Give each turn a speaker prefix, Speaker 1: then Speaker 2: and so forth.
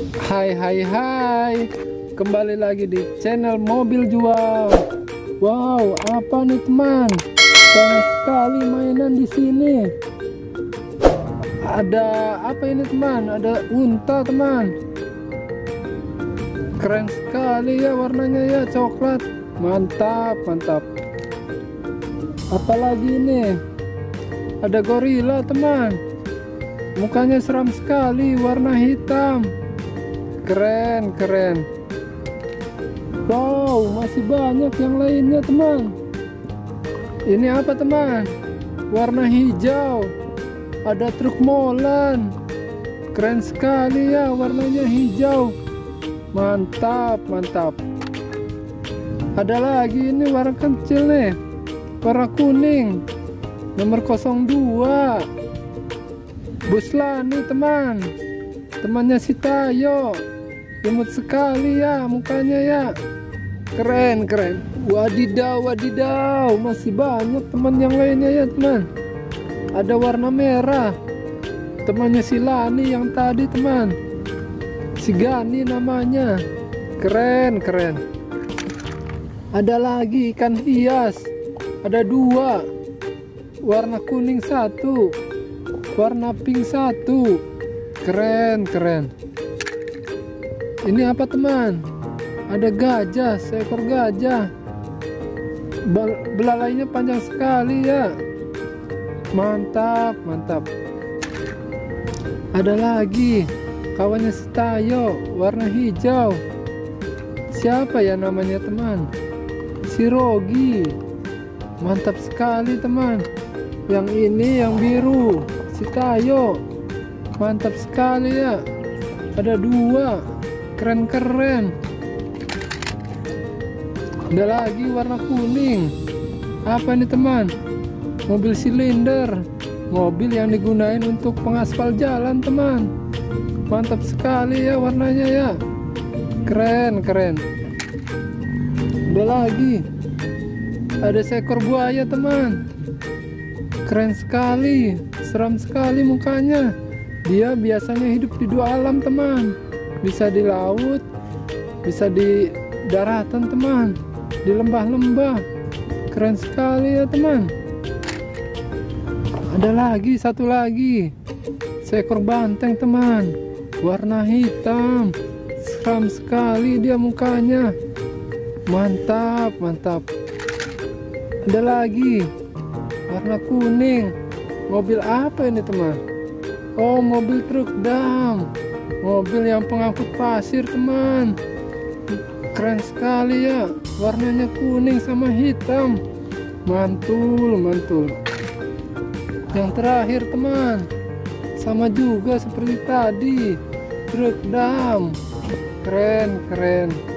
Speaker 1: Hai hai hai. Kembali lagi di channel mobil jual. Wow apa nih teman? Banyak sekali mainan di sini. Ada apa ini teman? Ada unta teman. Keren sekali ya warnanya ya coklat. Mantap mantap. Apalagi ini? Ada gorila teman. Mukanya seram sekali warna hitam keren keren. Wow masih banyak yang lainnya teman. Ini apa teman? Warna hijau. Ada truk molan. Keren sekali ya warnanya hijau. Mantap mantap. Ada lagi ini warna kecil nih. Warna kuning. Nomor 02 bus lani teman. Temannya si Tayo imut sekali ya mukanya ya. Keren keren. Wadidaw wadidaw. Masih banyak teman yang lainnya ya teman. Ada warna merah. Temannya si Lani yang tadi teman. Si Gani namanya. Keren keren. Ada lagi ikan hias. Ada dua. Warna kuning satu. Warna pink satu. Keren keren ini apa teman? Ada gajah seekor gajah. Bel belalainya panjang sekali ya. Mantap mantap. Ada lagi. Kawannya si Tayo warna hijau. Siapa ya namanya teman? Si Rogi. Mantap sekali teman. Yang ini yang biru si Tayo. Mantap sekali ya. Ada dua keren-keren. Ada lagi warna kuning. Apa ini teman? Mobil silinder. Mobil yang digunain untuk pengaspal jalan teman. Mantap sekali ya warnanya ya. Keren keren. Ada lagi. Ada seekor buaya teman. Keren sekali. Seram sekali mukanya. Dia biasanya hidup di dua alam teman bisa di laut bisa di daratan teman. Di lembah-lembah. Keren sekali ya teman. Ada lagi satu lagi. Seekor banteng teman. Warna hitam. Seram sekali dia mukanya. Mantap mantap. Ada lagi. Warna kuning. Mobil apa ini teman? Oh mobil truk dam mobil yang pengangkut pasir teman. Keren sekali ya warnanya kuning sama hitam. Mantul mantul. Yang terakhir teman. Sama juga seperti tadi truk dam. Keren keren